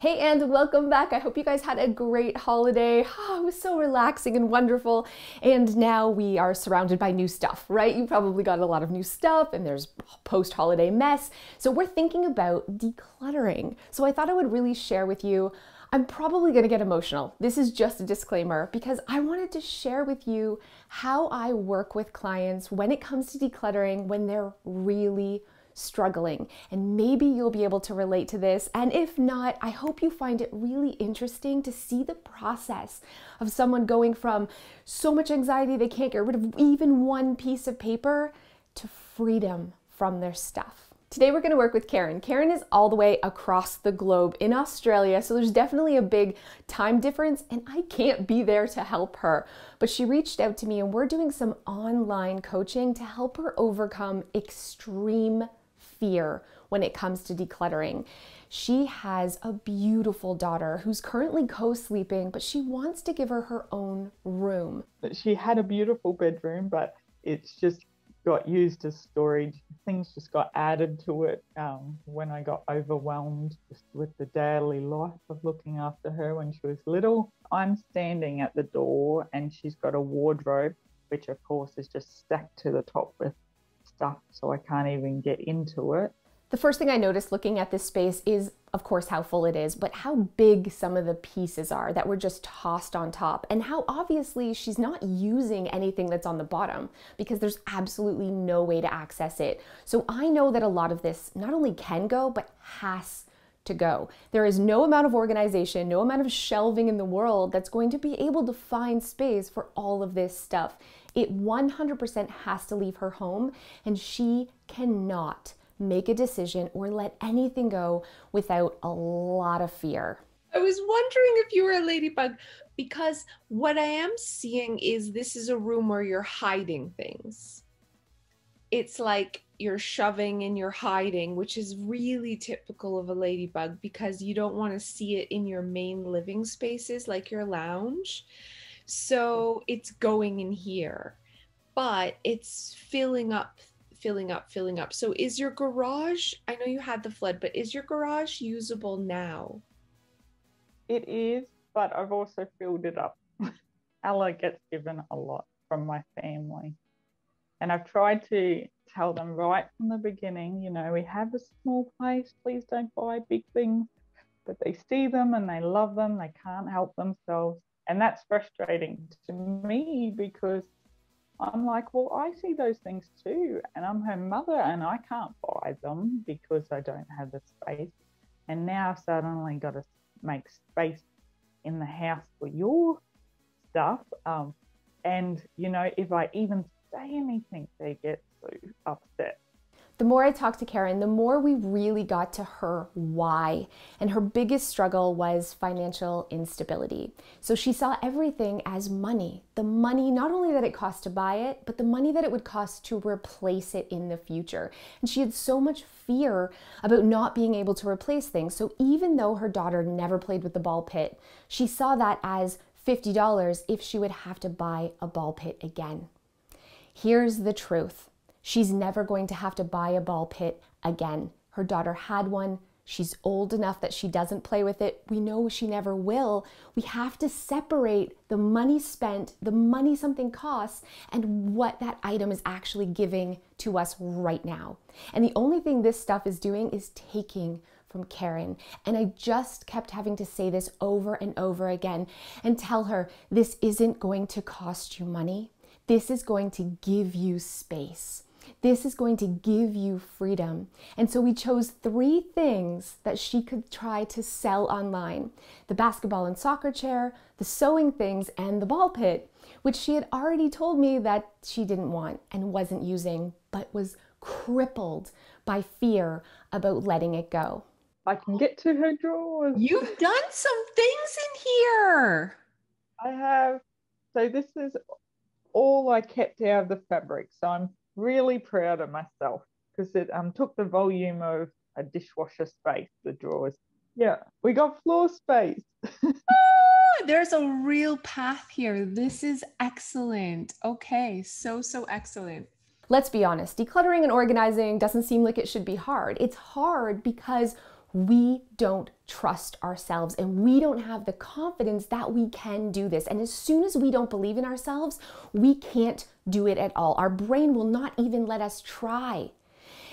Hey, and welcome back. I hope you guys had a great holiday. Oh, it was so relaxing and wonderful. And now we are surrounded by new stuff, right? You probably got a lot of new stuff, and there's post holiday mess. So, we're thinking about decluttering. So, I thought I would really share with you. I'm probably gonna get emotional. This is just a disclaimer because I wanted to share with you how I work with clients when it comes to decluttering when they're really struggling. And maybe you'll be able to relate to this. And if not, I hope you find it really interesting to see the process of someone going from so much anxiety they can't get rid of even one piece of paper to freedom from their stuff. Today we're going to work with Karen. Karen is all the way across the globe in Australia, so there's definitely a big time difference, and I can't be there to help her. But she reached out to me, and we're doing some online coaching to help her overcome extreme fear when it comes to decluttering. She has a beautiful daughter who's currently co sleeping, but she wants to give her her own room. She had a beautiful bedroom, but it's just got used as storage. Things just got added to it um, when I got overwhelmed just with the daily life of looking after her when she was little. I'm standing at the door and she's got a wardrobe, which of course is just stacked to the top with stuff, so I can't even get into it. The first thing I noticed looking at this space is, of course, how full it is, but how big some of the pieces are that were just tossed on top, and how obviously she's not using anything that's on the bottom because there's absolutely no way to access it. So I know that a lot of this not only can go, but has to go. There is no amount of organization, no amount of shelving in the world that's going to be able to find space for all of this stuff. It 100% has to leave her home, and she cannot make a decision or let anything go without a lot of fear. I was wondering if you were a ladybug because what I am seeing is this is a room where you're hiding things. It's like you're shoving and you're hiding, which is really typical of a ladybug because you don't want to see it in your main living spaces like your lounge. So it's going in here, but it's filling up, filling up, filling up. So is your garage, I know you had the flood, but is your garage usable now? It is, but I've also filled it up. Ella gets given a lot from my family. And I've tried to tell them right from the beginning, you know, we have a small place, please don't buy big things. But they see them and they love them, they can't help themselves. And that's frustrating to me because I'm like, well, I see those things too. And I'm her mother and I can't buy them because I don't have the space. And now I've suddenly got to make space in the house for your stuff. Um, and, you know, if I even say anything, they get so upset. The more I talked to Karen, the more we really got to her why. And her biggest struggle was financial instability. So she saw everything as money. The money, not only that it cost to buy it, but the money that it would cost to replace it in the future. And she had so much fear about not being able to replace things. So even though her daughter never played with the ball pit, she saw that as $50 if she would have to buy a ball pit again. Here's the truth she's never going to have to buy a ball pit again. Her daughter had one. She's old enough that she doesn't play with it. We know she never will. We have to separate the money spent, the money something costs, and what that item is actually giving to us right now. And the only thing this stuff is doing is taking from Karen. And I just kept having to say this over and over again and tell her this isn't going to cost you money. This is going to give you space. This is going to give you freedom. And so we chose three things that she could try to sell online the basketball and soccer chair, the sewing things, and the ball pit, which she had already told me that she didn't want and wasn't using, but was crippled by fear about letting it go. I can get to her drawers. You've done some things in here. I have. So this is all I kept out of the fabric. So I'm really proud of myself because it um, took the volume of a dishwasher space, the drawers. Yeah, we got floor space. oh, there's a real path here. This is excellent. Okay, so, so excellent. Let's be honest, decluttering and organizing doesn't seem like it should be hard. It's hard because we don't trust ourselves and we don't have the confidence that we can do this. And as soon as we don't believe in ourselves, we can't do it at all. Our brain will not even let us try.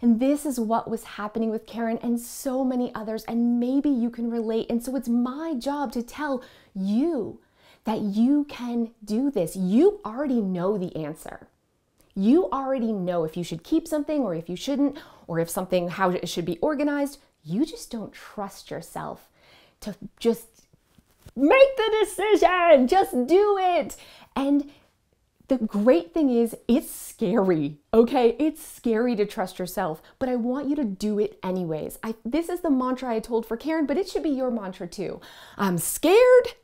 And this is what was happening with Karen and so many others. And maybe you can relate. And so it's my job to tell you that you can do this. You already know the answer. You already know if you should keep something or if you shouldn't, or if something, how it should be organized. You just don't trust yourself to just make the decision, just do it. And the great thing is, it's scary, okay? It's scary to trust yourself, but I want you to do it anyways. I, this is the mantra I told for Karen, but it should be your mantra too. I'm scared,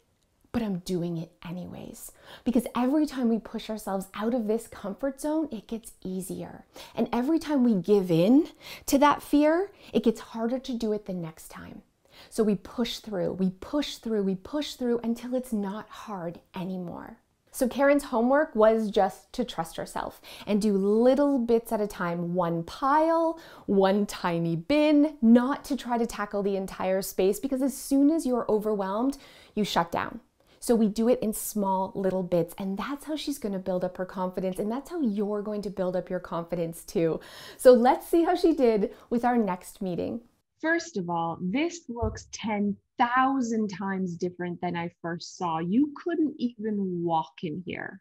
but I'm doing it anyways. Because every time we push ourselves out of this comfort zone, it gets easier. And every time we give in to that fear, it gets harder to do it the next time. So we push through, we push through, we push through until it's not hard anymore. So Karen's homework was just to trust herself and do little bits at a time, one pile, one tiny bin, not to try to tackle the entire space because as soon as you're overwhelmed, you shut down. So we do it in small little bits, and that's how she's going to build up her confidence, and that's how you're going to build up your confidence too. So let's see how she did with our next meeting. First of all, this looks 10,000 times different than I first saw. You couldn't even walk in here.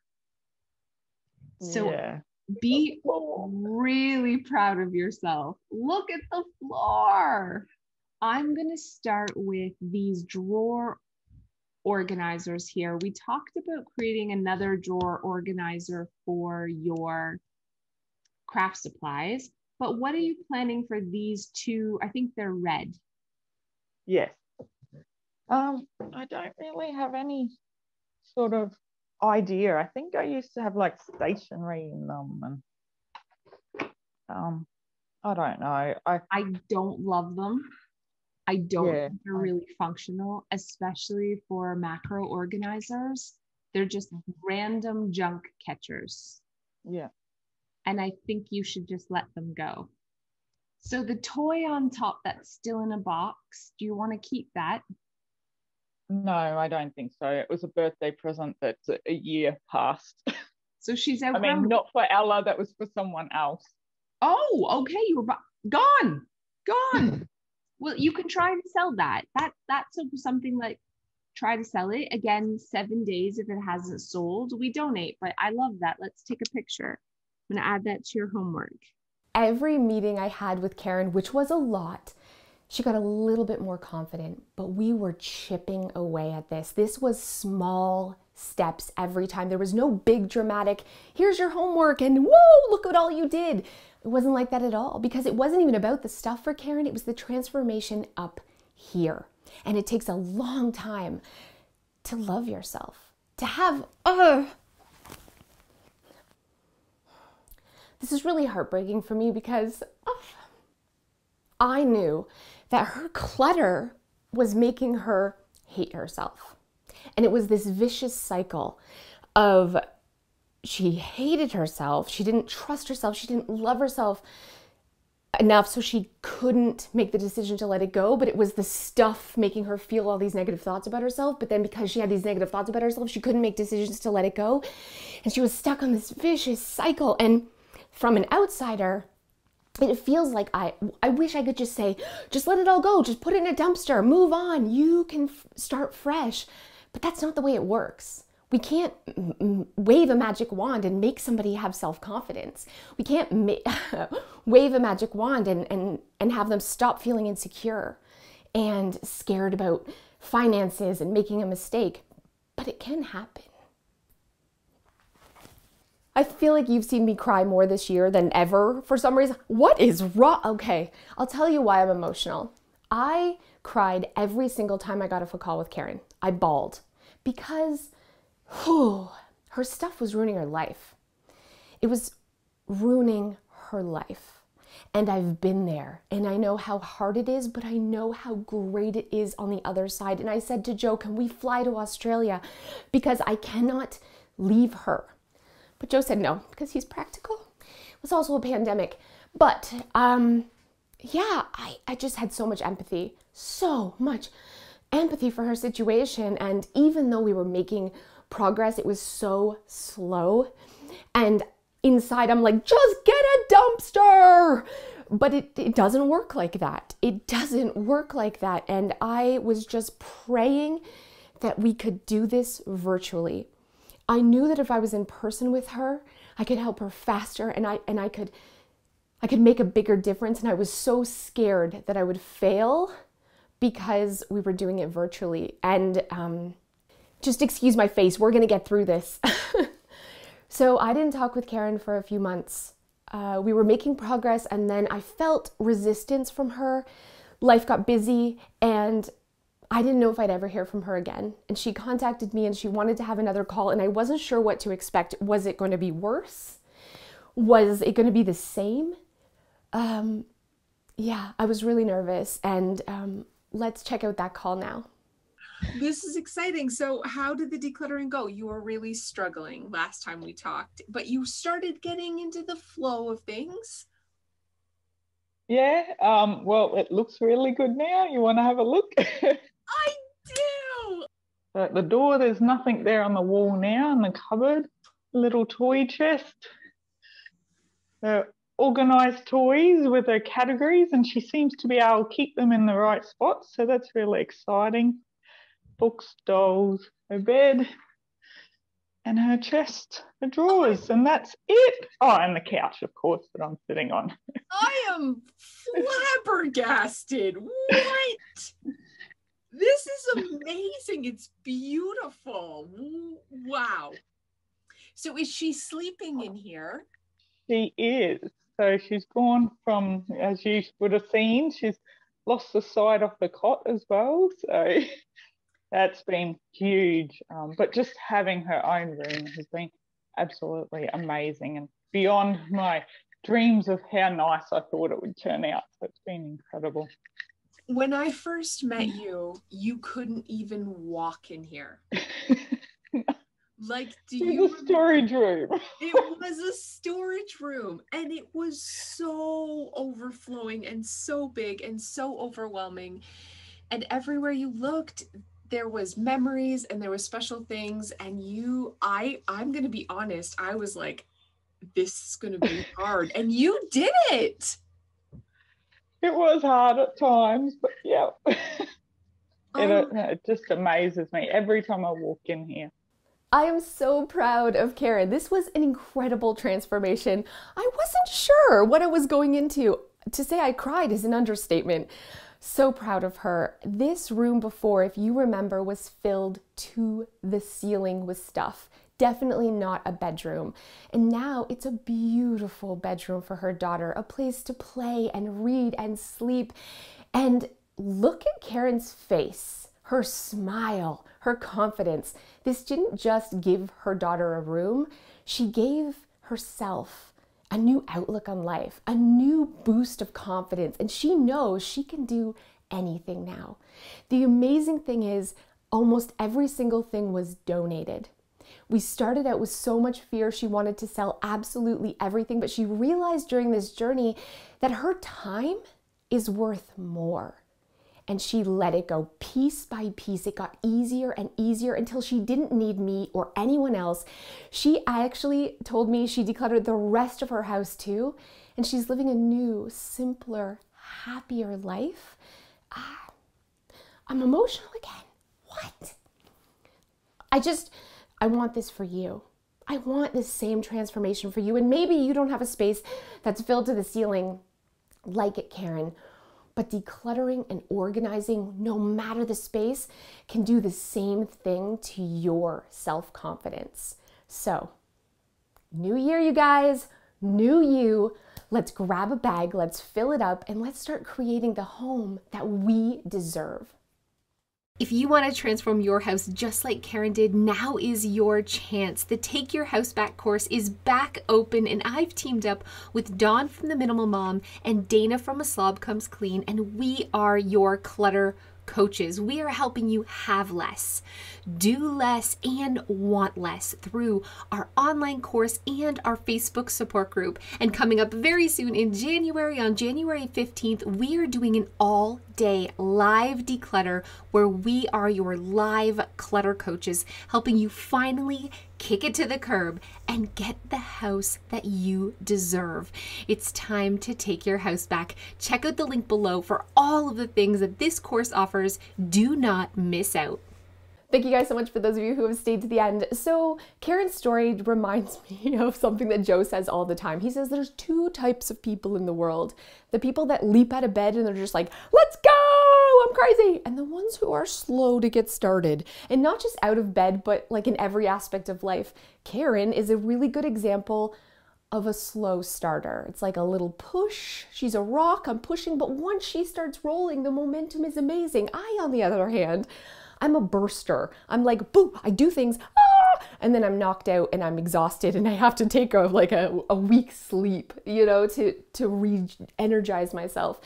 So yeah. be really proud of yourself. Look at the floor. I'm going to start with these drawer organizers here. We talked about creating another drawer organizer for your craft supplies, but what are you planning for these two? I think they're red. Yes. Um, I don't really have any sort of idea. I think I used to have like stationery in them and um I don't know. I I don't love them. I don't Yeah, think they're really functional, especially for macro organizers. They're just random junk catchers. yeah. And I think you should just let them go. So the toy on top that's still in a box, do you want to keep that? No, I don't think so. It was a birthday present that's a, year past. So she's out. I mean, not for Ella, that was for someone else. Oh, okay. You were gone, gone. well, you can try to sell that. That that's something like try to sell it again. Seven days if it hasn't sold, we donate. But I love that. Let's take a picture. I'm gonna add that to your homework. Every meeting I had with Karen, which was a lot, she got a little bit more confident, but we were chipping away at this. This was small steps every time. There was no big dramatic, here's your homework, and whoa, look at all you did. It wasn't like that at all because it wasn't even about the stuff for Karen, it was the transformation up here. And it takes a long time to love yourself, to have, uh, this is really heartbreaking for me because oh, I knew that her clutter was making her hate herself. And it was this vicious cycle of she hated herself, she didn't trust herself, she didn't love herself enough so she couldn't make the decision to let it go. But it was the stuff making her feel all these negative thoughts about herself. But then because she had these negative thoughts about herself she couldn't make decisions to let it go. And she was stuck on this vicious cycle. And from an outsider it feels like I I wish I could just say just let it all go. Just put it in a dumpster. Move on. You can f- start fresh. But that's not the way it works we can't wave a magic wand and make somebody have self-confidence we can't wave a magic wand and, and and have them stop feeling insecure and scared about finances and making a mistake but it can happen I feel like you've seen me cry more this year than ever for some reason. What is wrong? Okay, I'll tell you why I'm emotional. I cried every single time I got off a call with Karen. I bawled because whew, her stuff was ruining her life. It was ruining her life. And I've been there and I know how hard it is, but I know how great it is on the other side. And I said to Joe, Can we fly to Australia? Because I cannot leave her. But Joe said no because he's practical. It was also a pandemic. But um, yeah, I, I just had so much empathy, so much empathy for her situation. And even though we were making progress, it was so slow. And inside, I'm like, just get a dumpster. But it, it doesn't work like that. It doesn't work like that. And I was just praying that we could do this virtually. I knew that if I was in person with her, I could help her faster and I and I could I could make a bigger difference and I was so scared that I would fail because we were doing it virtually. And um, just excuse my face, we're gonna get through this. so I didn't talk with Karen for a few months. Uh, we were making progress, and then I felt resistance from her. Life got busy, and I didn't know if I'd ever hear from her again. And she contacted me and she wanted to have another call, and I wasn't sure what to expect. Was it going to be worse? Was it going to be the same? Um, yeah, I was really nervous. And um, let's check out that call now. This is exciting. So, how did the decluttering go? You were really struggling last time we talked, but you started getting into the flow of things. Yeah, um, well, it looks really good now. You want to have a look? I do. At the door, there's nothing there on the wall now in the cupboard. Little toy chest. Uh, organized toys with her categories, and she seems to be able to keep them in the right spots. So that's really exciting. Books, dolls, her bed, and her chest, her drawers, and that's it. Oh, and the couch, of course, that I'm sitting on. I am flabbergasted. What? This is amazing. It's beautiful. Wow. So is she sleeping in here? She is. So she's gone from, as you would have seen, she's lost the side of the cot as well. So that's been huge. Um, but just having her own room has been absolutely amazing and beyond my dreams of how nice I thought it would turn out. So it's been incredible. When I first met you, you couldn't even walk in here. Like, do you? a storage room. it was a storage room, and it was so overflowing and so big and so overwhelming. And everywhere you looked, there was memories and there was special things. And you, I, I'm gonna be honest. I was like, this is gonna be hard, and you did it. It was hard at times, but yeah. it, Um, it just amazes me every time I walk in here. I am so proud of Karen. This was an incredible transformation. I wasn't sure what I was going into. To say I cried is an understatement. So proud of her. This room before, if you remember, was filled to the ceiling with stuff. Definitely not a bedroom. And now it's a beautiful bedroom for her daughter, a place to play and read and sleep. And look at Karen's face, her smile, her confidence. This didn't just give her daughter a room, she gave herself a new outlook on life, a new boost of confidence, and she knows she can do anything now. The amazing thing is, almost every single thing was donated. We started out with so much fear. She wanted to sell absolutely everything, but she realized during this journey that her time is worth more and she let it go piece by piece. It got easier and easier until she didn't need me or anyone else. She actually told me she decluttered the rest of her house too, and she's living a new, simpler, happier life. Ah, I'm emotional again. What? I just, I want this for you. I want this same transformation for you. And maybe you don't have a space that's filled to the ceiling like it, Karen but decluttering and organizing, no matter the space, can do the same thing to your self confidence. So, new year, you guys, new you. Let's grab a bag, let's fill it up, and let's start creating the home that we deserve. If you want to transform your house just like Karen did, now is your chance. The Take Your House Back course is back open, and I've teamed up with Dawn from The Minimal Mom and Dana from A Slob Comes Clean, and we are your clutter coaches. We are helping you have less, do less, and want less through our online course and our Facebook support group. And coming up very soon in January, on January 15th, we are doing an all day live declutter where we are your live clutter coaches, helping you finally kick it to the curb and get the house that you deserve. It's time to take your house back. Check out the link below for all of the things that this course offers. Do not miss out. Thank you guys so much for those of you who have stayed to the end. So, Karen's story reminds me of something that Joe says all the time. He says there's two types of people in the world the people that leap out of bed and they're just like, let's go, I'm crazy, and the ones who are slow to get started. And not just out of bed, but like in every aspect of life. Karen is a really good example of a slow starter. It's like a little push. She's a rock, I'm pushing, but once she starts rolling, the momentum is amazing. I, on the other hand, I'm a burster. I'm like, boo, I do things, ah, and then I'm knocked out and I'm exhausted and I have to take a like a, a week's sleep, you know, to to re-energize myself.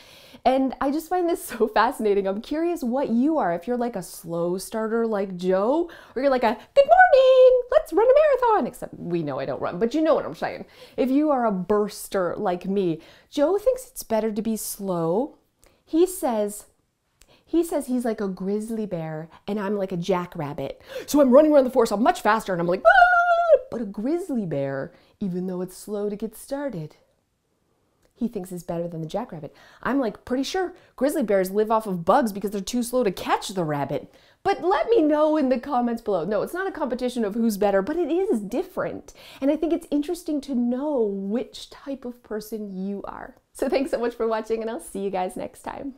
And I just find this so fascinating. I'm curious what you are. If you're like a slow starter like Joe, or you're like a good morning, let's run a marathon. Except we know I don't run, but you know what I'm saying. If you are a burster like me, Joe thinks it's better to be slow. He says he says he's like a grizzly bear and I'm like a jackrabbit. So I'm running around the forest, I'm much faster, and I'm like, ah! but a grizzly bear, even though it's slow to get started, he thinks is better than the jackrabbit. I'm like pretty sure grizzly bears live off of bugs because they're too slow to catch the rabbit. But let me know in the comments below. No, it's not a competition of who's better, but it is different. And I think it's interesting to know which type of person you are. So thanks so much for watching, and I'll see you guys next time.